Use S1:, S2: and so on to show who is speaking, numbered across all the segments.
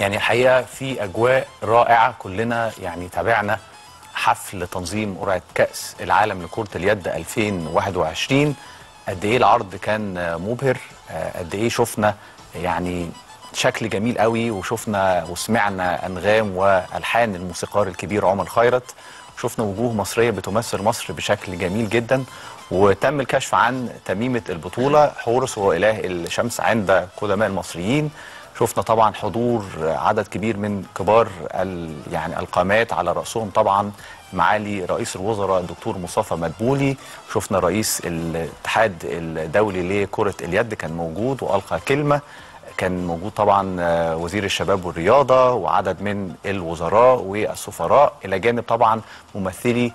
S1: يعني الحقيقة في أجواء رائعة كلنا يعني تابعنا. حفل تنظيم قرعة كأس العالم لكرة اليد 2021 قد إيه العرض كان مبهر؟ آه، قد إيه شفنا يعني شكل جميل قوي وشفنا وسمعنا أنغام وألحان الموسيقار الكبير عمر خيرت. شفنا وجوه مصرية بتمثل مصر بشكل جميل جدا. وتم الكشف عن تميمة البطولة حورس وإله الشمس عند قدماء المصريين. شفنا طبعا حضور عدد كبير من كبار يعني القامات على رأسهم. طبعا معالي رئيس الوزراء الدكتور مصطفى مدبولي شفنا رئيس الاتحاد الدولي لكرة اليد كان موجود وألقى كلمة. كان موجود طبعا آه، وزير الشباب والرياضة وعدد من الوزراء والسفراء. إلى جانب طبعا ممثلي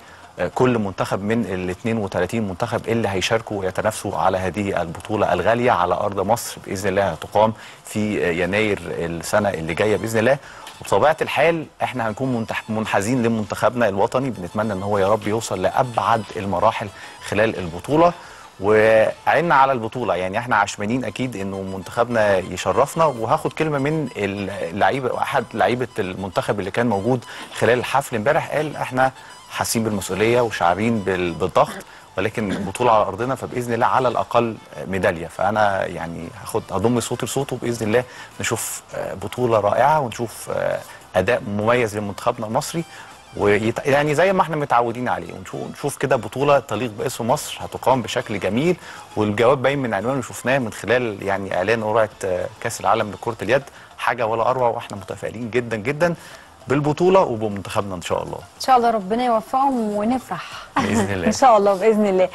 S1: كل منتخب من ال 32 منتخب اللي هيشاركوا ويتنافسوا على هذه البطولة الغالية على أرض مصر بإذن الله هتقام في يناير السنة اللي جاية بإذن الله. وبطبيعة الحال إحنا هنكون منحازين لمنتخبنا الوطني. بنتمنى إن هو يا رب يوصل لأبعد المراحل خلال البطولة. وعنا على البطولة. يعني إحنا عشمانين أكيد إنه منتخبنا يشرفنا. وهاخد كلمة من اللعيبه أحد لعيبة المنتخب اللي كان موجود خلال الحفل امبارح. قال إحنا حاسين بالمسؤولية وشعارين بال- بالضغط ولكن البطوله على أرضنا فبإذن الله على الأقل ميدالية. فأنا يعني هاخد هضم صوتي لصوته باذن الله نشوف بطولة رائعة ونشوف أداء مميز لمنتخبنا المصري. ويت... يعني زي ما إحنا متعودين عليه. ونشوف نشوف كده بطولة تليق باسم مصر هتقام بشكل جميل والجواب باين من عنوان شفناه من خلال يعني إعلان قرعه كأس العالم لكرة اليد. حاجة ولا أروع وإحنا متفائلين جدا جدا بالبطولة وبمنتخبنا إن شاء الله.
S2: إن شاء الله ربنا يوفقهم ونفرح.
S1: بإذن الله.
S2: إن شاء الله بإذن الله.